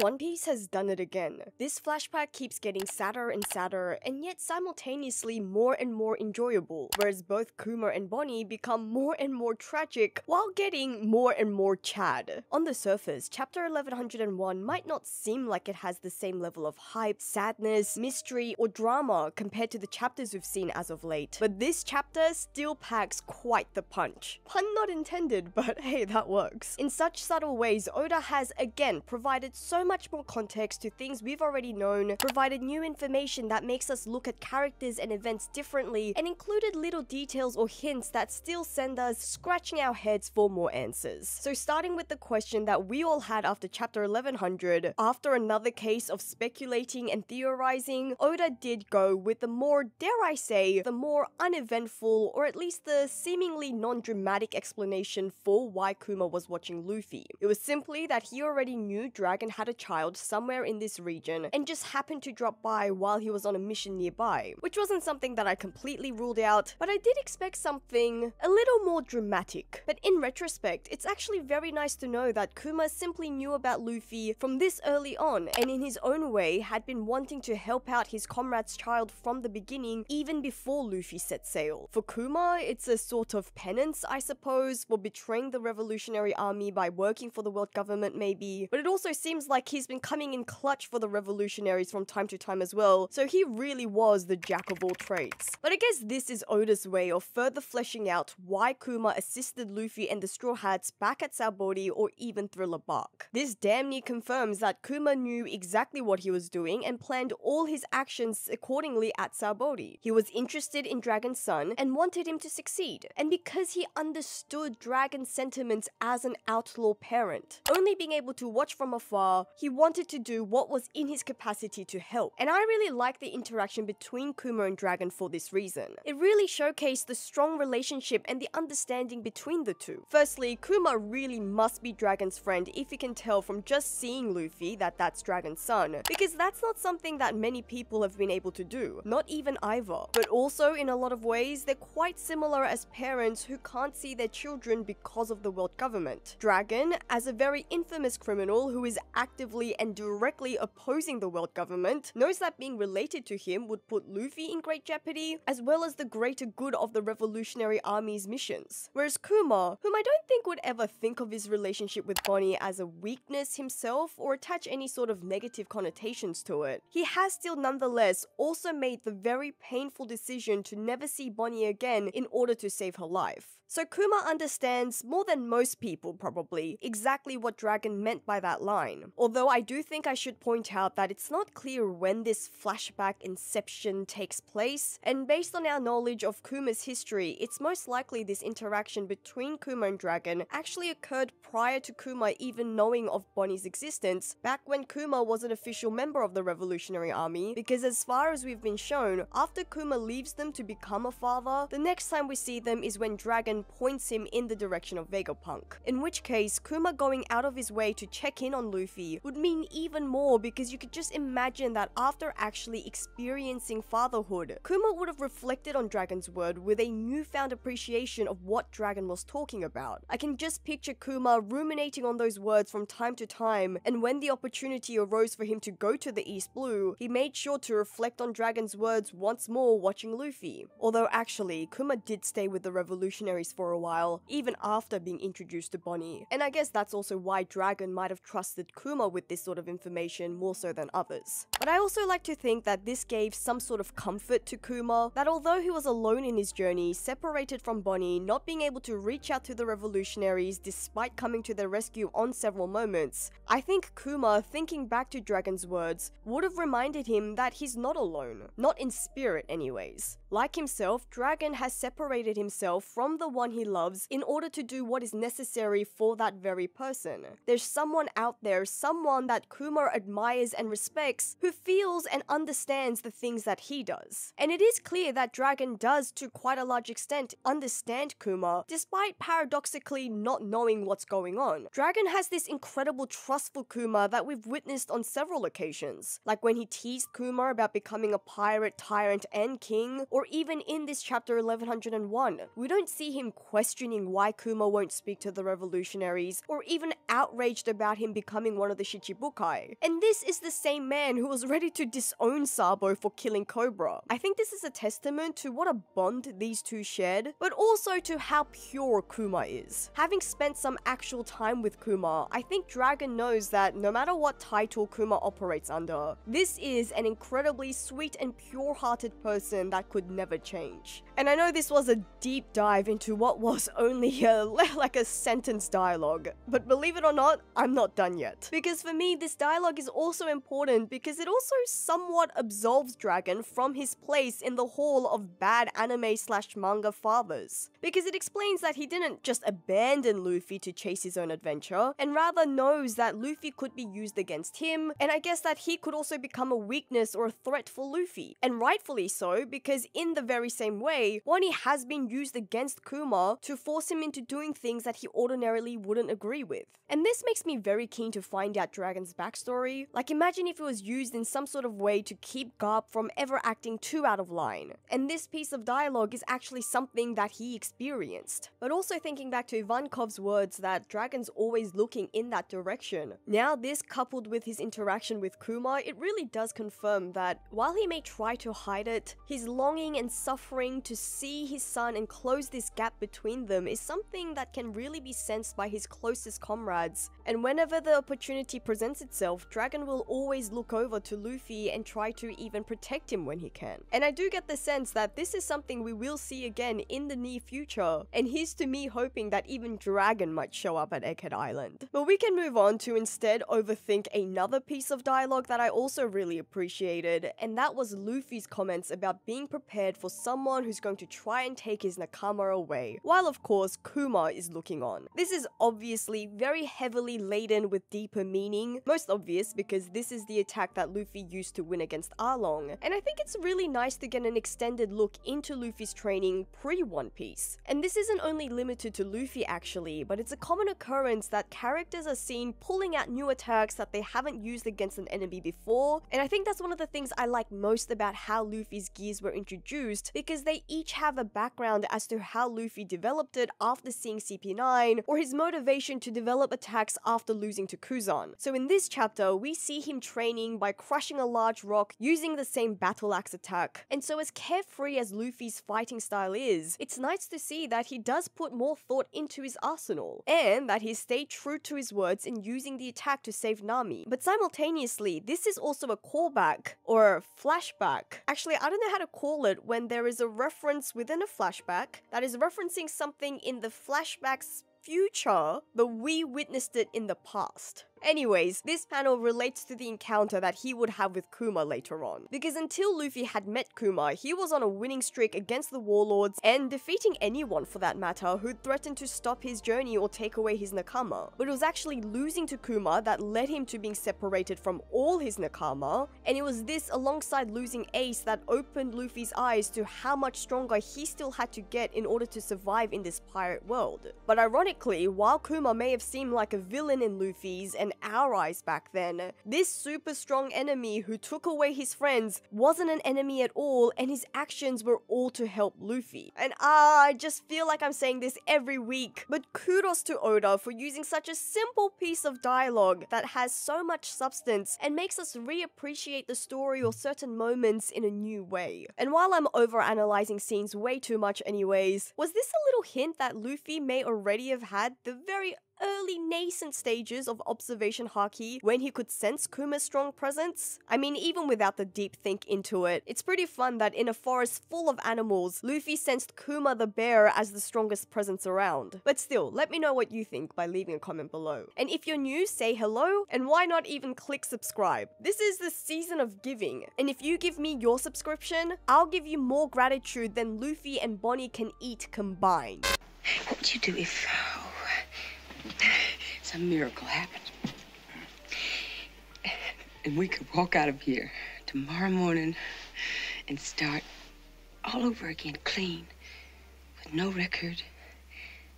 One Piece has done it again. This flashback keeps getting sadder and sadder, and yet simultaneously more and more enjoyable, whereas both Kuma and Bonnie become more and more tragic while getting more and more Chad. On the surface, chapter 1101 might not seem like it has the same level of hype, sadness, mystery, or drama compared to the chapters we've seen as of late, but this chapter still packs quite the punch. Pun not intended, but hey, that works. In such subtle ways, Oda has again provided so much more context to things we've already known, provided new information that makes us look at characters and events differently, and included little details or hints that still send us scratching our heads for more answers. So starting with the question that we all had after chapter 1100, after another case of speculating and theorizing, Oda did go with the more, dare I say, the more uneventful, or at least the seemingly non-dramatic explanation for why Kuma was watching Luffy. It was simply that he already knew Dragon had a child somewhere in this region and just happened to drop by while he was on a mission nearby, which wasn't something that I completely ruled out, but I did expect something a little more dramatic. But in retrospect, it's actually very nice to know that Kuma simply knew about Luffy from this early on and in his own way had been wanting to help out his comrade's child from the beginning even before Luffy set sail. For Kuma, it's a sort of penance, I suppose, for betraying the revolutionary army by working for the world government maybe, but it also seems like he's been coming in clutch for the revolutionaries from time to time as well, so he really was the jack of all trades. But I guess this is Oda's way of further fleshing out why Kuma assisted Luffy and the Straw Hats back at Sabaody or even Thriller Bark. This damn near confirms that Kuma knew exactly what he was doing and planned all his actions accordingly at Sabaody. He was interested in Dragon's son and wanted him to succeed, and because he understood Dragon's sentiments as an outlaw parent, only being able to watch from afar, he wanted to do what was in his capacity to help. And I really like the interaction between Kuma and Dragon for this reason. It really showcased the strong relationship and the understanding between the two. Firstly, Kuma really must be Dragon's friend if you can tell from just seeing Luffy that that's Dragon's son, because that's not something that many people have been able to do, not even either. But also, in a lot of ways, they're quite similar as parents who can't see their children because of the world government. Dragon, as a very infamous criminal who is actively and directly opposing the world government, knows that being related to him would put Luffy in great jeopardy, as well as the greater good of the Revolutionary Army's missions. Whereas Kuma, whom I don't think would ever think of his relationship with Bonnie as a weakness himself or attach any sort of negative connotations to it, he has still nonetheless also made the very painful decision to never see Bonnie again in order to save her life. So Kuma understands, more than most people probably, exactly what Dragon meant by that line. Although I do think I should point out that it's not clear when this flashback inception takes place, and based on our knowledge of Kuma's history, it's most likely this interaction between Kuma and Dragon actually occurred prior to Kuma even knowing of Bonnie's existence, back when Kuma was an official member of the Revolutionary Army, because as far as we've been shown, after Kuma leaves them to become a father, the next time we see them is when Dragon points him in the direction of Vegapunk. In which case, Kuma going out of his way to check in on Luffy would mean even more because you could just imagine that after actually experiencing fatherhood, Kuma would have reflected on Dragon's word with a newfound appreciation of what Dragon was talking about. I can just picture Kuma ruminating on those words from time to time, and when the opportunity arose for him to go to the East Blue, he made sure to reflect on Dragon's words once more watching Luffy. Although actually, Kuma did stay with the revolutionaries for a while, even after being introduced to Bonnie. And I guess that's also why Dragon might have trusted Kuma with this sort of information more so than others. But I also like to think that this gave some sort of comfort to Kuma, that although he was alone in his journey, separated from Bonnie, not being able to reach out to the revolutionaries despite coming to their rescue on several moments, I think Kuma, thinking back to Dragon's words, would have reminded him that he's not alone. Not in spirit anyways. Like himself, Dragon has separated himself from the one he loves in order to do what is necessary for that very person. There's someone out there, someone that Kuma admires and respects, who feels and understands the things that he does. And it is clear that Dragon does, to quite a large extent, understand Kuma, despite paradoxically not knowing what's going on. Dragon has this incredible trust for Kuma that we've witnessed on several occasions, like when he teased Kuma about becoming a pirate, tyrant, and king, or even in this chapter 1101. We don't see him questioning why Kuma won't speak to the revolutionaries, or even outraged about him becoming one of the Shichibukai. And this is the same man who was ready to disown Sabo for killing Cobra. I think this is a testament to what a bond these two shared, but also to how pure Kuma is. Having spent some actual time with Kuma, I think Dragon knows that no matter what title Kuma operates under, this is an incredibly sweet and pure-hearted person that could never change. And I know this was a deep dive into what was only a, like a sentence dialogue, but believe it or not, I'm not done yet. Because for me, this dialogue is also important because it also somewhat absolves Dragon from his place in the hall of bad anime slash manga fathers. Because it explains that he didn't just abandon Luffy to chase his own adventure, and rather knows that Luffy could be used against him, and I guess that he could also become a weakness or a threat for Luffy. And rightfully so, because in the very same way, Bonnie has been used against Kuma to force him into doing things that he ordinarily wouldn't agree with. And this makes me very keen to find out Dragon's backstory. Like imagine if it was used in some sort of way to keep Garp from ever acting too out of line. And this piece of dialogue is actually something that he experienced. But also thinking back to Ivankov's words that Dragon's always looking in that direction. Now this coupled with his interaction with Kuma, it really does confirm that while he may try to hide it, his longing and suffering to see his son and close this gap between them is something that can really be sensed by his closest comrades. And whenever the opportunity presents itself, Dragon will always look over to Luffy and try to even protect him when he can. And I do get the sense that this is something we will see again in the near future, and here's to me hoping that even Dragon might show up at Egghead Island. But we can move on to instead overthink another piece of dialogue that I also really appreciated, and that was Luffy's comments about being prepared for someone who's going to try and take his Nakama away, while of course Kuma is looking on. This is obviously very heavily laden with deeper meaning, most obvious because this is the attack that Luffy used to win against Arlong, and I think it's really nice to get an extended look into Luffy's training pre-One Piece. And this isn't only limited to Luffy actually, but it's a common occurrence that characters are seen pulling out new attacks that they haven't used against an enemy before, and I think that's one of the things I like most about how Luffy's gears were introduced, because they each have a background as to how Luffy developed it after seeing CP9, or his motivation to develop attacks after losing to Kuzan. So in this chapter, we see him training by crushing a large rock using the same battle axe attack. And so as carefree as Luffy's fighting style is, it's nice to see that he does put more thought into his arsenal, and that he stayed true to his words in using the attack to save Nami. But simultaneously, this is also a callback, or a flashback. Actually, I don't know how to call it when there is a reference within a flashback that is referencing something in the flashback's future, but we witnessed it in the past. Anyways, this panel relates to the encounter that he would have with Kuma later on. Because until Luffy had met Kuma, he was on a winning streak against the warlords and defeating anyone for that matter who threatened to stop his journey or take away his Nakama. But it was actually losing to Kuma that led him to being separated from all his Nakama, and it was this alongside losing Ace that opened Luffy's eyes to how much stronger he still had to get in order to survive in this pirate world. But ironically, while Kuma may have seemed like a villain in Luffy's and our eyes back then. This super strong enemy who took away his friends wasn't an enemy at all, and his actions were all to help Luffy. And ah, I just feel like I'm saying this every week, but kudos to Oda for using such a simple piece of dialogue that has so much substance and makes us reappreciate the story or certain moments in a new way. And while I'm overanalyzing scenes way too much anyways, was this a little hint that Luffy may already have had the very early nascent stages of observation haki when he could sense Kuma's strong presence. I mean, even without the deep think into it, it's pretty fun that in a forest full of animals, Luffy sensed Kuma the bear as the strongest presence around. But still, let me know what you think by leaving a comment below. And if you're new, say hello, and why not even click subscribe? This is the season of giving, and if you give me your subscription, I'll give you more gratitude than Luffy and Bonnie can eat combined. What would you do if some miracle happened. And we could walk out of here tomorrow morning and start all over again, clean, with no record,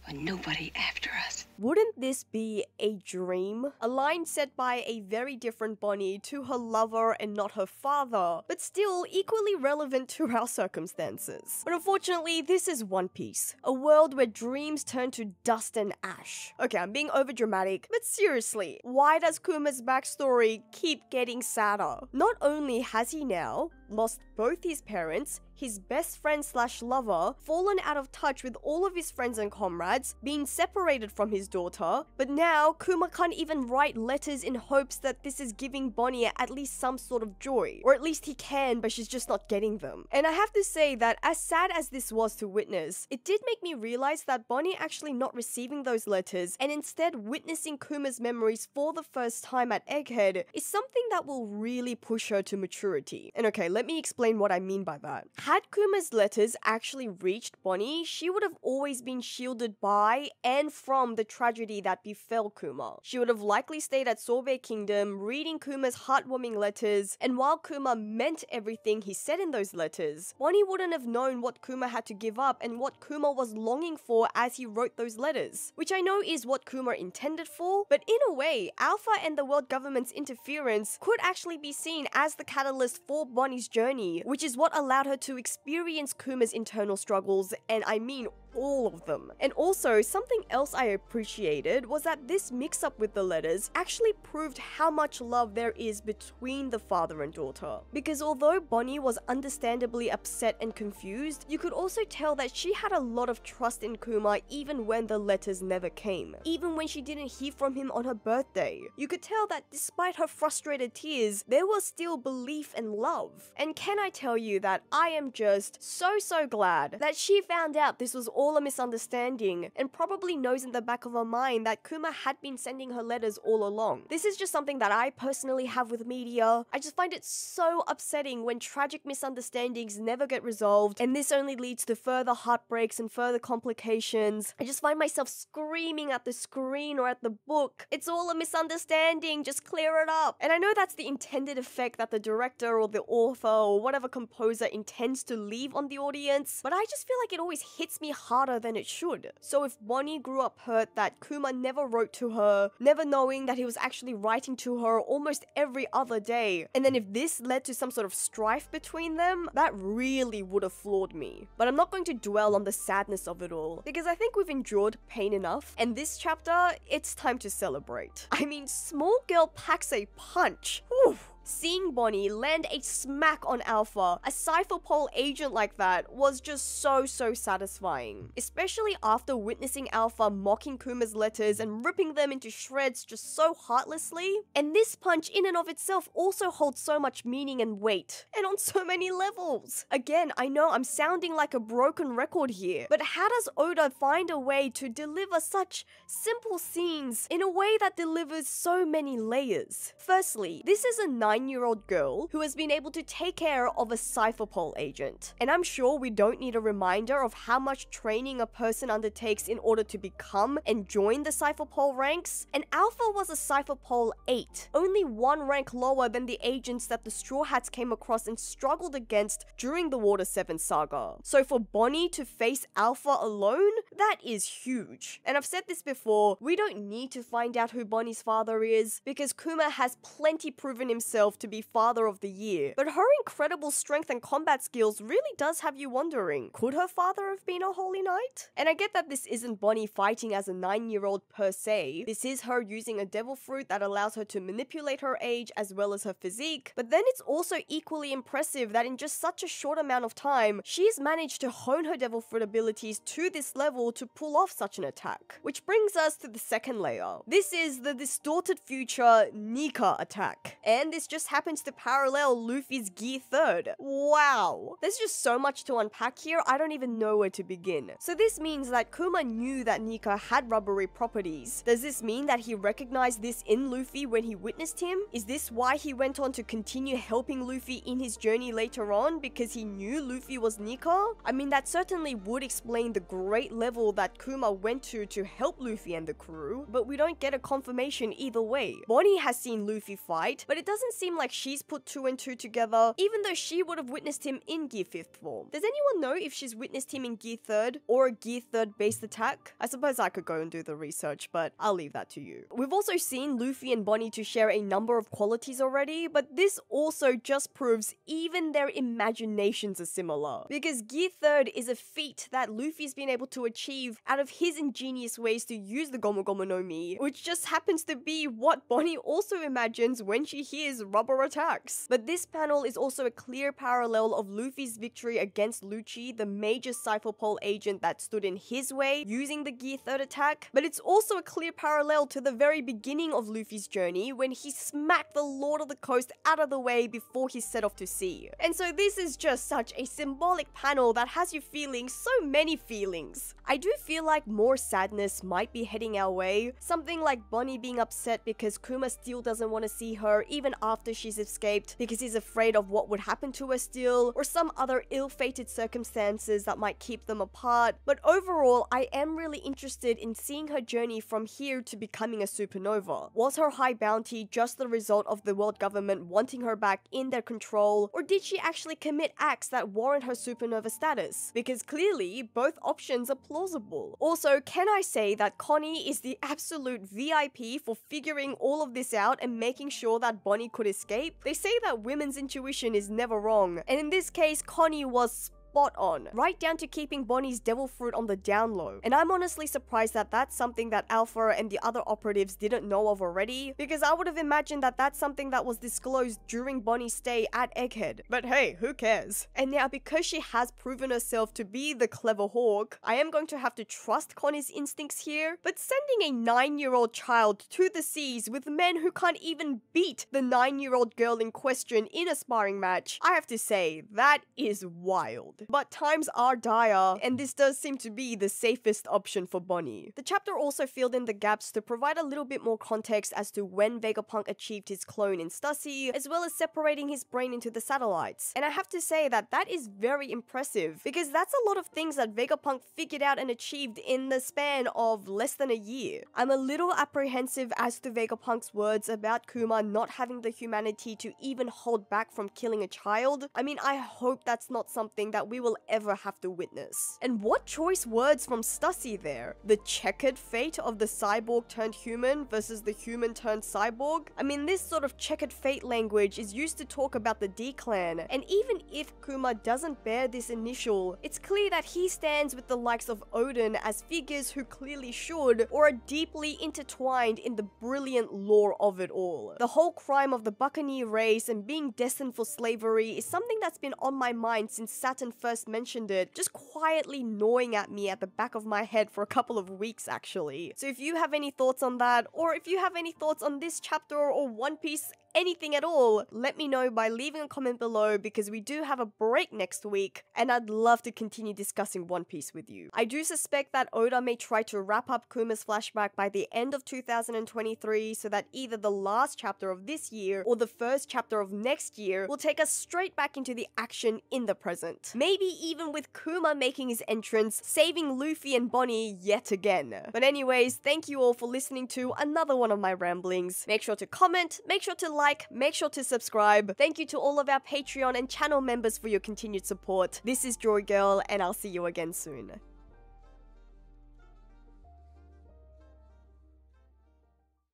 with nobody after us. Wouldn't this be a dream? A line said by a very different Bonnie to her lover and not her father, but still equally relevant to our circumstances. But unfortunately, this is One Piece, a world where dreams turn to dust and ash. Okay, I'm being overdramatic, but seriously, why does Kuma's backstory keep getting sadder? Not only has he now lost both his parents, his best friend slash lover, fallen out of touch with all of his friends and comrades, being separated from his daughter, but now Kuma can't even write letters in hopes that this is giving Bonnie at least some sort of joy. Or at least he can, but she's just not getting them. And I have to say that as sad as this was to witness, it did make me realize that Bonnie actually not receiving those letters and instead witnessing Kuma's memories for the first time at Egghead is something that will really push her to maturity. And okay, let me explain what I mean by that. Had Kuma's letters actually reached Bonnie, she would have always been shielded by and from the tragedy that befell Kuma. She would have likely stayed at Sorbet Kingdom, reading Kuma's heartwarming letters, and while Kuma meant everything he said in those letters, Bonnie wouldn't have known what Kuma had to give up and what Kuma was longing for as he wrote those letters. Which I know is what Kuma intended for, but in a way, Alpha and the world government's interference could actually be seen as the catalyst for Bonnie's journey, which is what allowed her to experience Kuma's internal struggles, and I mean all of them. And also, something else I appreciated was that this mix up with the letters actually proved how much love there is between the father and daughter. Because although Bonnie was understandably upset and confused, you could also tell that she had a lot of trust in Kuma even when the letters never came. Even when she didn't hear from him on her birthday. You could tell that despite her frustrated tears, there was still belief and love. And can I tell you that I am just so so glad that she found out this was all a misunderstanding and probably knows in the back of her mind that Kuma had been sending her letters all along. This is just something that I personally have with media. I just find it so upsetting when tragic misunderstandings never get resolved and this only leads to further heartbreaks and further complications. I just find myself screaming at the screen or at the book. It's all a misunderstanding, just clear it up. And I know that's the intended effect that the director or the author or whatever composer intends to leave on the audience, but I just feel like it always hits me harder than it should. So if Bonnie grew up hurt that Kuma never wrote to her, never knowing that he was actually writing to her almost every other day, and then if this led to some sort of strife between them, that really would have floored me. But I'm not going to dwell on the sadness of it all, because I think we've endured pain enough, and this chapter, it's time to celebrate. I mean, Small Girl packs a punch. Whew. Seeing Bonnie land a smack on Alpha, a Cypher Pole agent like that, was just so, so satisfying. Especially after witnessing Alpha mocking Kuma's letters and ripping them into shreds just so heartlessly. And this punch in and of itself also holds so much meaning and weight, and on so many levels. Again, I know I'm sounding like a broken record here, but how does Oda find a way to deliver such simple scenes in a way that delivers so many layers? Firstly, this is a nine year old girl who has been able to take care of a Cypherpole agent. And I'm sure we don't need a reminder of how much training a person undertakes in order to become and join the Cypherpole ranks. And Alpha was a Cypherpole 8, only one rank lower than the agents that the Straw Hats came across and struggled against during the Water 7 saga. So for Bonnie to face Alpha alone, that is huge. And I've said this before, we don't need to find out who Bonnie's father is because Kuma has plenty proven himself to be father of the year. But her incredible strength and combat skills really does have you wondering, could her father have been a holy knight? And I get that this isn't Bonnie fighting as a 9-year-old per se. This is her using a devil fruit that allows her to manipulate her age as well as her physique. But then it's also equally impressive that in just such a short amount of time, she's managed to hone her devil fruit abilities to this level to pull off such an attack. Which brings us to the second layer. This is the distorted future Nika attack. And this just happens to parallel Luffy's Gear 3rd. Wow. There's just so much to unpack here, I don't even know where to begin. So this means that Kuma knew that Nika had rubbery properties. Does this mean that he recognized this in Luffy when he witnessed him? Is this why he went on to continue helping Luffy in his journey later on because he knew Luffy was Nika? I mean, that certainly would explain the great level that Kuma went to to help Luffy and the crew, but we don't get a confirmation either way. Bonnie has seen Luffy fight, but it doesn't seem like she's put two and two together, even though she would have witnessed him in Gear 5th form. Does anyone know if she's witnessed him in Gear 3rd or a Gear 3rd based attack? I suppose I could go and do the research, but I'll leave that to you. We've also seen Luffy and Bonnie to share a number of qualities already, but this also just proves even their imaginations are similar. Because Gear 3rd is a feat that Luffy's been able to achieve out of his ingenious ways to use the Gomu Gomu no Mi, which just happens to be what Bonnie also imagines when she hears rubber attacks. But this panel is also a clear parallel of Luffy's victory against Lucci, the major Cypher Pole agent that stood in his way, using the Gear 3rd attack, but it's also a clear parallel to the very beginning of Luffy's journey when he smacked the Lord of the Coast out of the way before he set off to sea. And so this is just such a symbolic panel that has you feeling so many feelings. I do feel like more sadness might be heading our way, something like Bonnie being upset because Kuma still doesn't want to see her even after she's escaped because he's afraid of what would happen to her still, or some other ill-fated circumstances that might keep them apart. But overall, I am really interested in seeing her journey from here to becoming a supernova. Was her high bounty just the result of the world government wanting her back in their control, or did she actually commit acts that warrant her supernova status? Because clearly, both options are plausible. Also, can I say that Connie is the absolute VIP for figuring all of this out and making sure that Bonnie could escape? They say that women's intuition is never wrong, and in this case, Connie was spot on, right down to keeping Bonnie's devil fruit on the down low. And I'm honestly surprised that that's something that Alpha and the other operatives didn't know of already, because I would have imagined that that's something that was disclosed during Bonnie's stay at Egghead. But hey, who cares? And now because she has proven herself to be the clever hawk, I am going to have to trust Connie's instincts here, but sending a 9-year-old child to the seas with men who can't even beat the 9-year-old girl in question in a sparring match, I have to say, that is wild. But times are dire, and this does seem to be the safest option for Bonnie. The chapter also filled in the gaps to provide a little bit more context as to when Vegapunk achieved his clone in Stussy, as well as separating his brain into the satellites. And I have to say that that is very impressive, because that's a lot of things that Vegapunk figured out and achieved in the span of less than a year. I'm a little apprehensive as to Vegapunk's words about Kuma not having the humanity to even hold back from killing a child. I mean, I hope that's not something that we will ever have to witness. And what choice words from Stussy there? The checkered fate of the cyborg turned human versus the human turned cyborg? I mean, this sort of checkered fate language is used to talk about the D-clan, and even if Kuma doesn't bear this initial, it's clear that he stands with the likes of Oden as figures who clearly should, or are deeply intertwined in the brilliant lore of it all. The whole crime of the Buccaneer race and being destined for slavery is something that's been on my mind since Saturn first mentioned it, just quietly gnawing at me at the back of my head for a couple of weeks actually. So if you have any thoughts on that, or if you have any thoughts on this chapter or One Piece anything at all, let me know by leaving a comment below because we do have a break next week and I'd love to continue discussing One Piece with you. I do suspect that Oda may try to wrap up Kuma's flashback by the end of 2023 so that either the last chapter of this year or the first chapter of next year will take us straight back into the action in the present. Maybe even with Kuma making his entrance, saving Luffy and Bonnie yet again. But anyways, thank you all for listening to another one of my ramblings. Make sure to comment, make sure to like, make sure to subscribe. Thank you to all of our Patreon and channel members for your continued support. This is Joy Girl, and I'll see you again soon.